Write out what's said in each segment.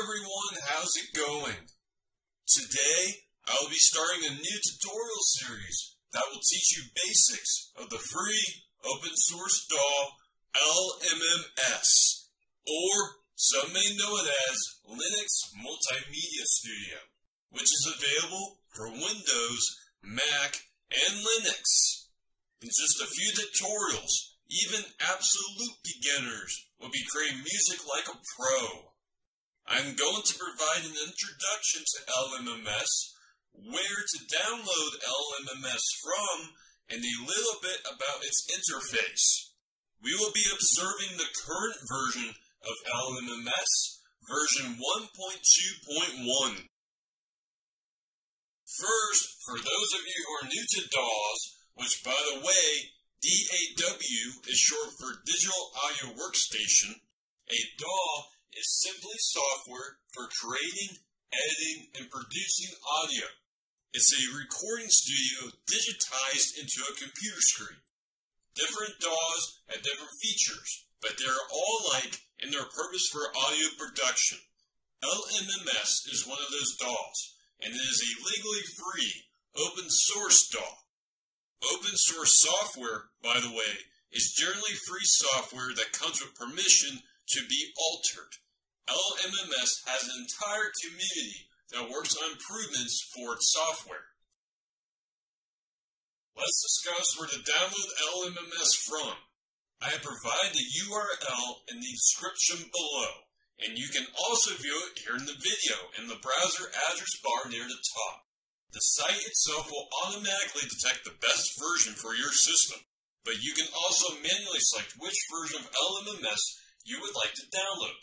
everyone, how's it going? Today, I will be starting a new tutorial series that will teach you basics of the free open source DAW LMMS, or some may know it as Linux Multimedia Studio, which is available for Windows, Mac, and Linux. In just a few tutorials, even absolute beginners will be creating music like a pro. I'm going to provide an introduction to LMMS, where to download LMMS from, and a little bit about its interface. We will be observing the current version of LMMS, version 1.2.1. First, for those of you who are new to DAWs, which by the way, DAW is short for Digital Audio Workstation, a DAW is simply software for creating, editing, and producing audio. It's a recording studio digitized into a computer screen. Different DAWs have different features, but they are all alike in their purpose for audio production. LMMS is one of those DAWs, and it is a legally free, open source DAW. Open source software, by the way, is generally free software that comes with permission to be altered. LMMS has an entire community that works on improvements for its software. Let's discuss where to download LMMS from. I have provided the URL in the description below, and you can also view it here in the video in the browser address bar near the top. The site itself will automatically detect the best version for your system, but you can also manually select which version of LMMS you would like to download.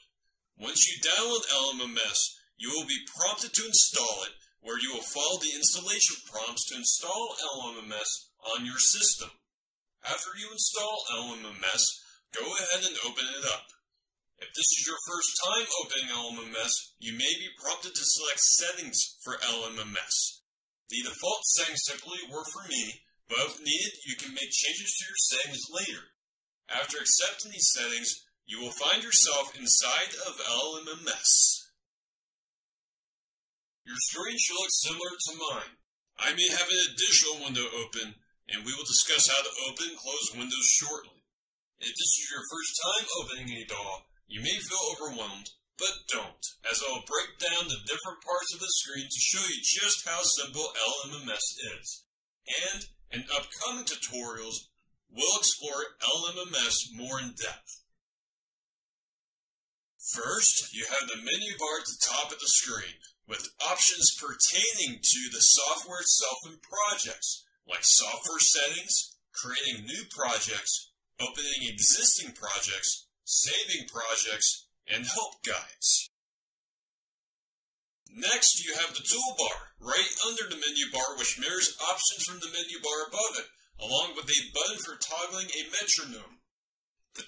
Once you download LMMS, you will be prompted to install it, where you will follow the installation prompts to install LMMS on your system. After you install LMMS, go ahead and open it up. If this is your first time opening LMMS, you may be prompted to select Settings for LMMS. The default settings typically work for me, but if needed, you can make changes to your settings later. After accepting these settings, you will find yourself inside of LMMS. Your screen should look similar to mine. I may have an additional window open, and we will discuss how to open and close windows shortly. If this is your first time opening a DAW, you may feel overwhelmed, but don't, as I will break down the different parts of the screen to show you just how simple LMMS is. And in upcoming tutorials, we'll explore LMMS more in depth. First, you have the menu bar at the top of the screen, with options pertaining to the software itself and projects, like software settings, creating new projects, opening existing projects, saving projects, and help guides. Next, you have the toolbar, right under the menu bar, which mirrors options from the menu bar above it, along with a button for toggling a metronome.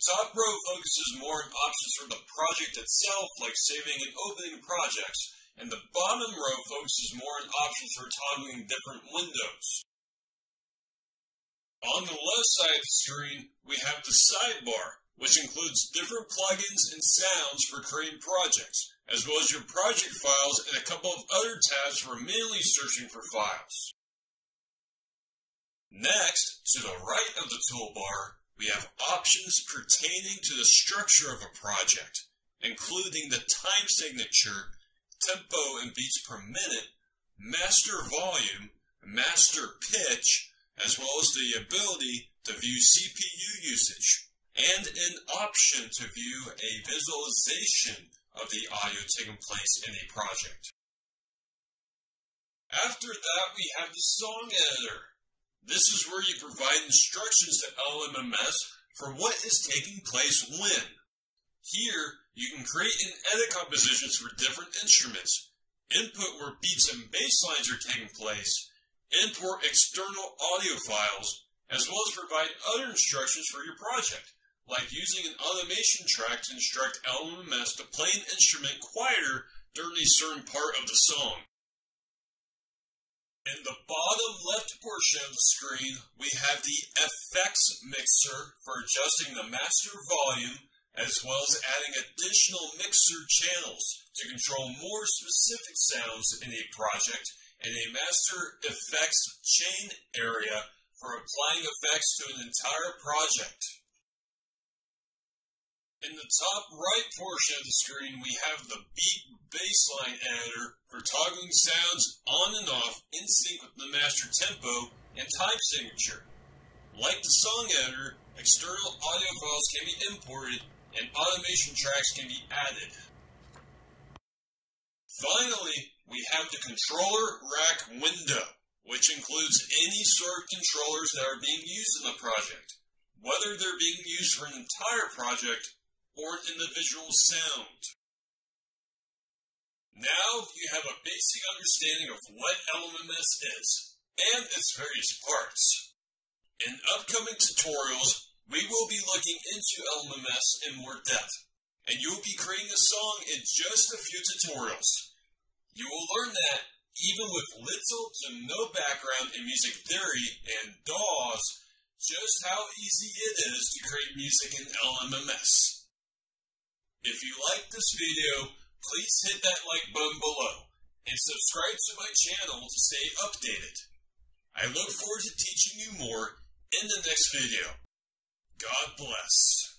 Top row focuses more on options for the project itself, like saving and opening projects, and the bottom row focuses more on options for toggling different windows. On the left side of the screen, we have the sidebar, which includes different plugins and sounds for creating projects, as well as your project files and a couple of other tabs for manually searching for files. Next, to the right of the toolbar, we have options pertaining to the structure of a project, including the time signature, tempo and beats per minute, master volume, master pitch, as well as the ability to view CPU usage, and an option to view a visualization of the audio taking place in a project. After that, we have the song editor. This is where you provide instructions to LMMS for what is taking place when. Here, you can create and edit compositions for different instruments, input where beats and bass lines are taking place, import external audio files, as well as provide other instructions for your project, like using an automation track to instruct LMMS to play an instrument quieter during a certain part of the song. In the bottom portion of the screen, we have the effects mixer for adjusting the master volume, as well as adding additional mixer channels to control more specific sounds in a project and a master effects chain area for applying effects to an entire project. In the top right portion of the screen, we have the beat bassline editor for toggling sounds on and off in sync with the master tempo and time signature. Like the song editor, external audio files can be imported and automation tracks can be added. Finally, we have the controller rack window, which includes any sort of controllers that are being used in the project, whether they're being used for an entire project or an individual sound. Now you have a basic understanding of what LMMS is and its various parts. In upcoming tutorials, we will be looking into LMMS in more depth, and you will be creating a song in just a few tutorials. You will learn that, even with little to no background in music theory and DAWs, just how easy it is to create music in LMMS. If you like this video, please hit that like button below and subscribe to my channel to stay updated. I look forward to teaching you more in the next video. God bless.